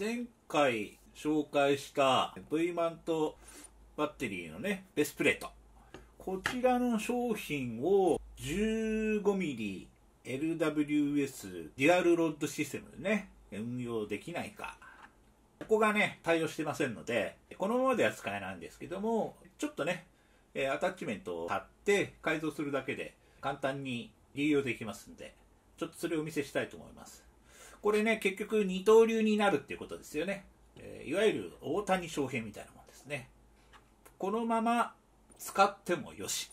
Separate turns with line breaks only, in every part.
前回紹介した V マントバッテリーのねベースプレート。こちらの商品を 15mm LWS デュアルロッドシステムでね運用できないか。ここがね対応してませんのでこのままでは使えないんですけどもちょっとねアタッチメントを貼って改造するだけで簡単に利用できますんでちょっとそれをお見せしたいと思います。これね結局二刀流になるっていうことですよね、えいわゆる大谷翔平みたいなもんですね。このまま使ってもよし。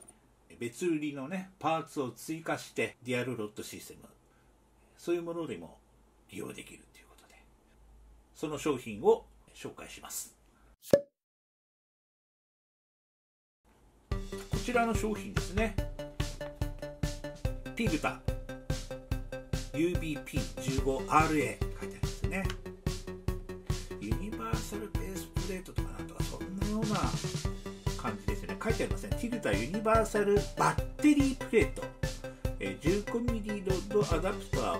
別売りのねパーツを追加してデュアルロッドシステム。そういうものでも利用できるということで。その商品を紹介します。こちらの商品ですね。ピグタ。UBP15RA 書いてありますね。ユニバーサルベースプレートとかなんとかそんなような感じですよね。書いてありません、ね、ティルタユニバーサルバッテリープレート、15mm ロッドアダプター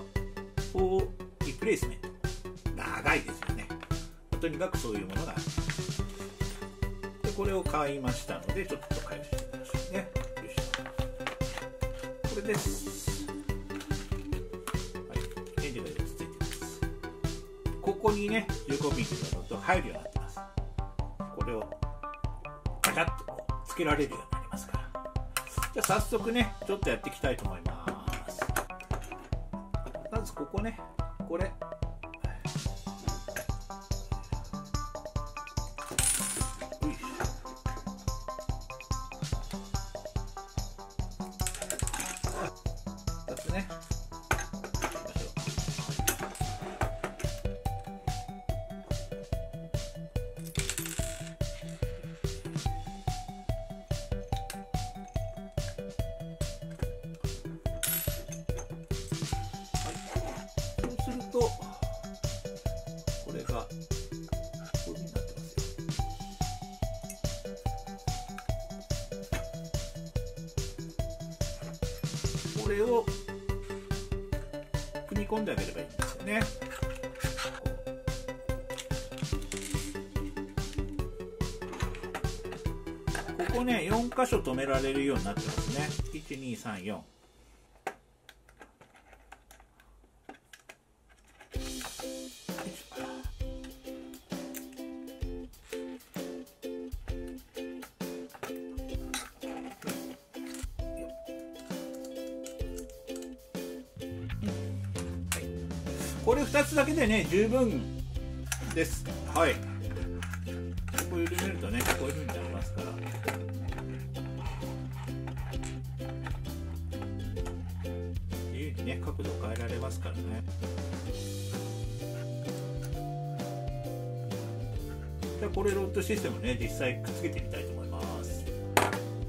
フォーリプレイスメント。長いですよね。とにかくそういうものが。ありますでこれを買いましたのでちょっと返してみましょうね。よいしょ。これです。ここにね 15mm のロッド入るようになってますこれをカチャッとこうつけられるようになりますから。じゃあ早速ねちょっとやっていきたいと思います。まずここねこれ。とこれがこういう風になってますよ。これを組み込んであげればいいんですよね。ここね4箇所止められるようになってますね。1234これ2つだけでね十分です。はい。ここ緩めるとねこういう風になりますから。自由にね角度を変えられますからね。じゃあこれロッドシステムね実際くっつけてみたいと思います。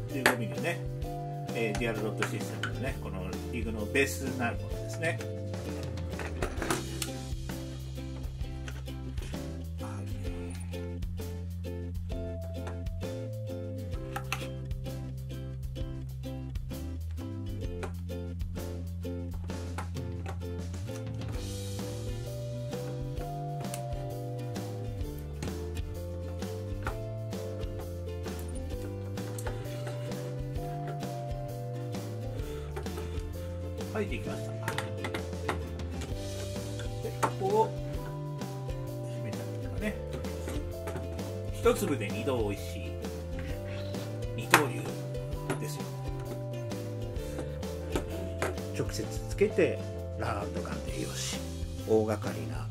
15mm ね、えー、デュアルロッドシステムのねこのリグのベースになるものですねはいできましたでここを閉めたんですかね一粒で二度おいしい二刀流ですよ直接つけてラウンドガンでよし大掛かりな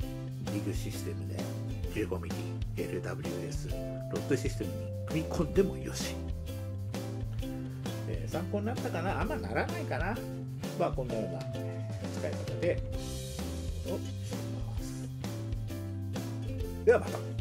リグシステムで 15mmLWS ロッドシステムに組み込んでもよし、えー参考になったかなあんまならないかなまあこんなような使い方で。ではまた。